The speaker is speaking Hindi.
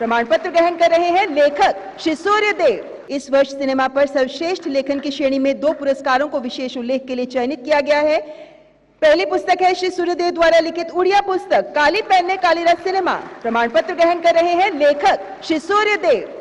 प्रमाण पत्र ग्रहण कर रहे हैं लेखक श्री सूर्यदेव। इस वर्ष सिनेमा पर सर्वश्रेष्ठ लेखन की श्रेणी में दो पुरस्कारों को विशेष उल्लेख के लिए चयनित किया गया है। पहली पुस्तक है श्री सूर्यदेव द्वारा लिखित उड़िया पुस्तक, काली पहनने काली सिनेमा। प्रमाण पत्र ग्रहण कर रहे हैं लेखक श्री सूर्यदेव।